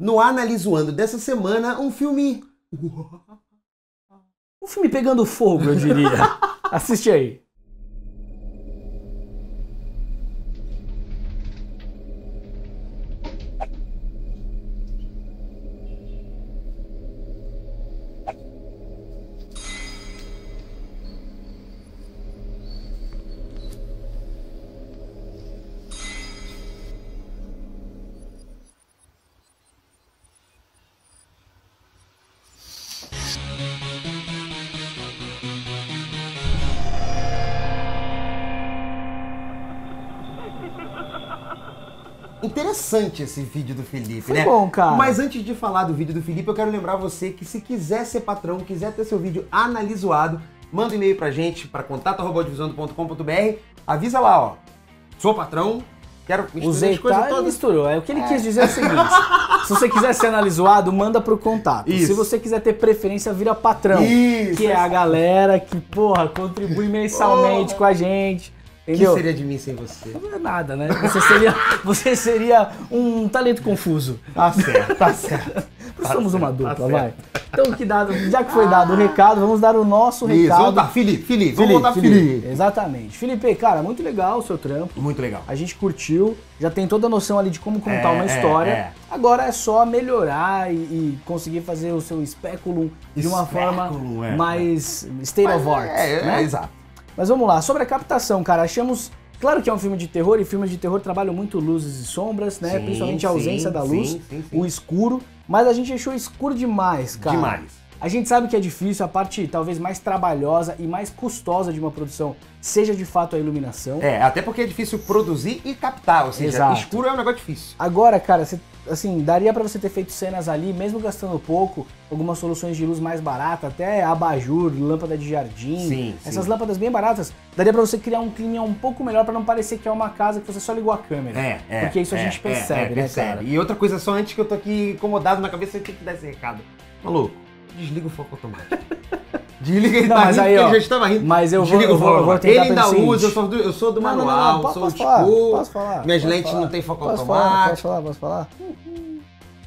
no Analisoando dessa semana, um filme. Um filme pegando fogo, eu diria. Assiste aí. Interessante esse vídeo do Felipe, Foi né? bom, cara. Mas antes de falar do vídeo do Felipe, eu quero lembrar você que se quiser ser patrão, quiser ter seu vídeo analisoado, manda um e-mail pra gente, pra contato.divisando.com.br, avisa lá, ó. Sou patrão, quero misturar as coisas todas. misturou. É, o que ele quis dizer é o seguinte: se você quiser ser analisoado, manda pro contato. Isso. Se você quiser ter preferência, vira patrão. Isso, que é a galera que, porra, contribui mensalmente com a gente. O que Entendeu? seria de mim sem você? Não é nada, né? Você seria, você seria um talento confuso. Tá certo, tá certo. Nós somos uma certo, dupla, tá vai. Então, que dado, já que foi dado o recado, vamos dar o nosso Isso, recado. vamos lá, Felipe, Felipe, vamos voltar pro Felipe. Exatamente. Felipe, cara, muito legal o seu trampo. Muito legal. A gente curtiu, já tem toda a noção ali de como contar É, uma é, história. é. Agora é só melhorar e, e conseguir fazer o seu speculum de uma forma é, mais state of art. É, é, né? é, exato. Mas vamos lá, sobre a captação, cara, achamos. Claro que é um filme de terror e filmes de terror trabalham muito luzes e sombras, né? Sim, Principalmente a ausência sim, da luz, sim, o escuro. Mas a gente achou escuro demais, cara. Demais. A gente sabe que é difícil, a parte talvez mais trabalhosa e mais custosa de uma produção seja de fato a iluminação. É, até porque é difícil produzir e captar, ou seja, Exato. escuro é um negócio difícil. Agora, cara, você- assim, daria pra você ter feito cenas ali, mesmo gastando pouco, algumas soluções de luz mais barata, até abajur, lâmpada de jardim, Sim, essas sim. lâmpadas bem baratas, daria pra você criar um clima um pouco melhor pra não parecer que é uma casa que você só ligou a câmera. É, é. Porque isso a é, gente é, percebe, é, né, percebe. cara? E outra coisa só antes que eu tô aqui incomodado na cabeça, eu tenho que dar esse recado. Maluco, desliga o foco automático. Desliga ele Não, tá mas rindo aí, porque ó, ele já estava rindo. mas eu vou- Desliga o vou- foco eu vou automático. tentar Ele ainda usa, eu sou do, eu sou do Não, manual, não, não, sou posso falar, school, posso falar, minhas posso lentes falar. não tem foco Posso falar, automático. posso falar, posso falar?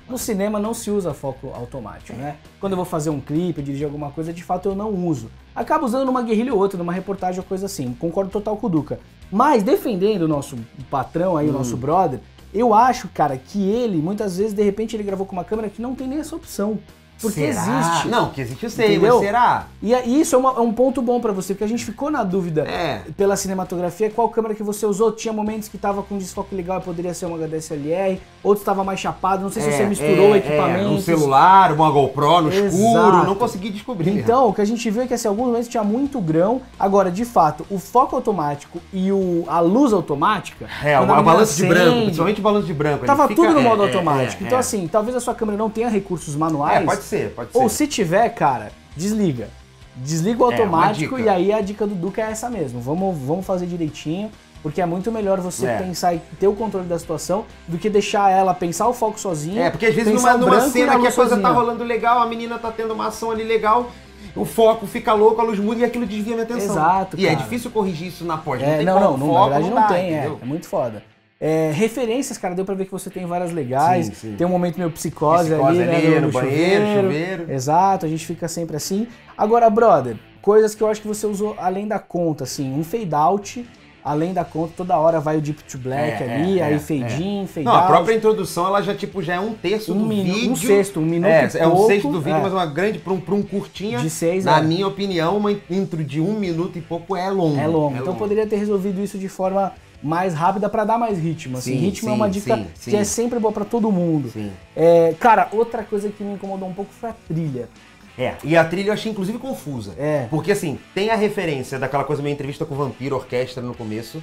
No cinema não se usa foco automático, né? Quando eu vou fazer um clipe, dirigir alguma coisa, de fato eu não uso. Acabo usando numa guerrilha ou outra, numa reportagem ou coisa assim. Concordo total com o Duca. Mas defendendo o nosso patrão aí, o Hum. nosso brother, eu acho, cara, que ele, muitas vezes, de repente, ele gravou com uma câmera que não tem nem essa opção. Porque Será? existe. Não, que existe eu sei, Entendeu? mas será? E é- isso é, uma- é um ponto bom pra você, porque a gente ficou na dúvida É. pela cinematografia, qual câmera que você usou. Tinha momentos que tava com desfoque legal e poderia ser uma HDSLR, outros estava mais chapado, não sei se você misturou é, equipamentos. É, um celular, uma GoPro no escuro, Exato. não consegui descobrir. Então, o que a gente viu é que assim, alguns momentos tinha muito grão. Agora, de fato, o foco automático e o, a luz automática. É, o, balanço de branco, principalmente o balanço de branco. Tava fica- tudo no é, modo é, automático. é, então, é. assim, talvez a sua câmera não tenha recursos manuais. É, pode ser, pode ser. Ou se tiver, cara, desliga. Desliga o É, automático dica. e aí a dica do Duca é essa mesmo. Vamos, vamos fazer direitinho, porque é muito melhor você É. pensar e ter o controle da situação do que deixar ela pensar o foco sozinha. É, porque às vezes numa, numa cena que a coisa tá sozinha. rolando legal, a menina tá tendo uma ação ali legal, o foco fica louco, a luz muda e aquilo desvia minha atenção. Exato, E é cara. difícil corrigir isso na pós. É, tem não, não, não, foco, na verdade não, dá, tem, é, é muito foda. É, referências, cara, deu pra ver que você tem várias legais. Sim, sim. Tem um momento meio psicose, Psicose ali, né, ali, no, no banheiro, chuveiro. Exato, a gente fica sempre assim. Agora, brother, coisas que eu acho que você usou além da conta, assim, um fade out, além da conta, toda hora vai o deep to black É, ali, é, aí é, fade in, fade Não, out. a própria introdução, ela já tipo já é um terço Um do minu- vídeo. um sexto, um minuto É, é um pouco, sexto do vídeo, é. mas uma grande, pra um, pra um curtinha. De seis, Na é. minha opinião, uma intro de um minuto e pouco é longo. É longo. então poderia ter resolvido isso de forma mais rápida pra dar mais ritmo. Assim, Sim, ritmo é sim, uma dica sim, que é sempre boa pra todo mundo. Sim. É, cara, outra coisa que me incomodou um pouco foi a trilha. É, e a trilha eu achei inclusive confusa. É. Porque assim, tem a referência daquela coisa meio entrevista com o Vampiro, orquestra no começo.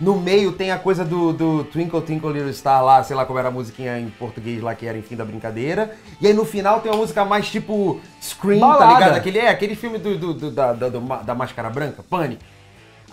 No meio tem a coisa do, do Twinkle Twinkle Little Star lá, sei lá como era a musiquinha em português lá, que era enfim da brincadeira. E aí no final tem uma música mais tipo Scream, tá Balada. ligado? Aquele, é, aquele filme do, do- do- da, da, do da Máscara Branca, Pânico.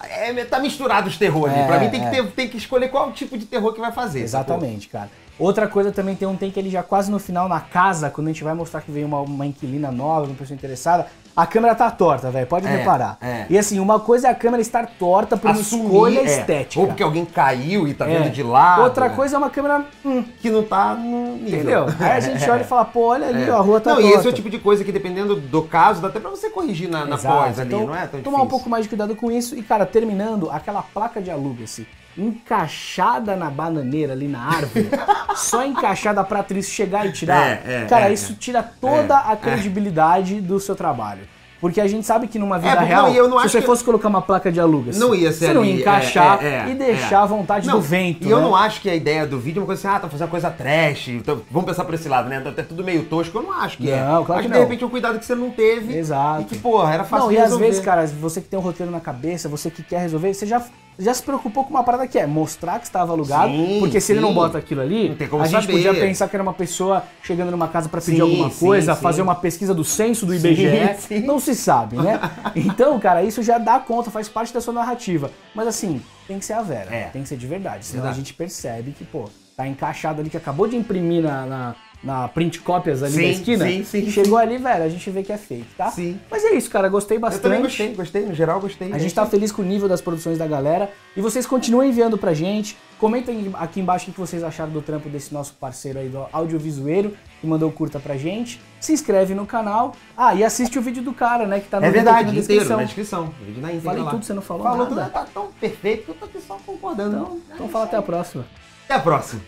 É, tá misturado os terror ali. É, pra mim tem, é. que ter, tem que escolher qual tipo de terror que vai fazer. Exatamente, cara. Outra coisa também tem um take ali já quase no final na casa, quando a gente vai mostrar que veio uma, uma inquilina nova, uma pessoa interessada. A câmera tá torta, velho, pode É, reparar. é. E assim, uma coisa é a câmera estar torta por uma Assumir, escolha é. estética. Ou porque alguém caiu e tá É. vendo de lado. Outra né? coisa é uma câmera. hum, que não tá no nível. entendeu? Aí a gente olha e fala, pô, olha ali, É. ó, a rua tá Não, torta. e esse é o tipo de coisa que dependendo do caso, dá até pra você corrigir na, na pós ali, Então, não é tão tomar um difícil. pouco mais de cuidado com isso. E, cara, terminando, aquela placa de aluga-se encaixada na bananeira ali na árvore, só encaixada pra atriz chegar e tirar. É, é, cara, é, isso é. tira toda É, a credibilidade do seu trabalho. Porque a gente sabe que numa vida porque real, não, eu não se você que- fosse colocar uma placa de alugas, Não ia ser você não ali, ia encaixar é, é, e é, deixar é. a vontade Não, do vento. E eu né? não acho que a ideia do vídeo é uma coisa assim, ah, tá fazendo uma coisa trash, então, vamos pensar por esse lado, né? Tá tudo meio tosco, eu não acho que é. Não, claro acho que de não. repente é um cuidado que você não teve. Exato. E que, porra, era fácil Não, de e às resolver. vezes, cara, você que tem um roteiro na cabeça, você que quer resolver, você já, já se preocupou com uma parada que é mostrar que estava alugado, Sim, porque se ele não sim. bota aquilo ali, a gente saber. podia pensar que era uma pessoa chegando numa casa pra pedir Sim, alguma sim, coisa, sim. fazer uma pesquisa do censo do IBGE, sim. não se sabe, né? Então, cara, isso já dá conta, faz parte da sua narrativa. Mas assim, tem que ser a Vera, É. tem que ser de verdade, senão a gente percebe que, pô, tá encaixado ali, que acabou de imprimir na... na na print cópias ali Sim, da esquina, sim, sim, chegou ali, velho, a gente vê que é fake, tá? Sim. Mas é isso, cara, gostei Eu bastante. também gostei, gostei, no geral gostei. A gente tá feliz com o nível das produções da galera. E vocês continuem enviando pra gente. Comentem aqui embaixo o que vocês acharam do trampo desse nosso parceiro aí do audiovisueiro que mandou curta pra gente. Se inscreve no canal. Ah, e assiste o vídeo do cara, né? Que tá no É verdade, na inteiro, descrição. na descrição. O vídeo na íntegra Falei lá. tudo, você não falou Falou nada. tudo, tá tão perfeito que eu tô aqui só concordando. Então, então fala até a próxima. Até a próxima.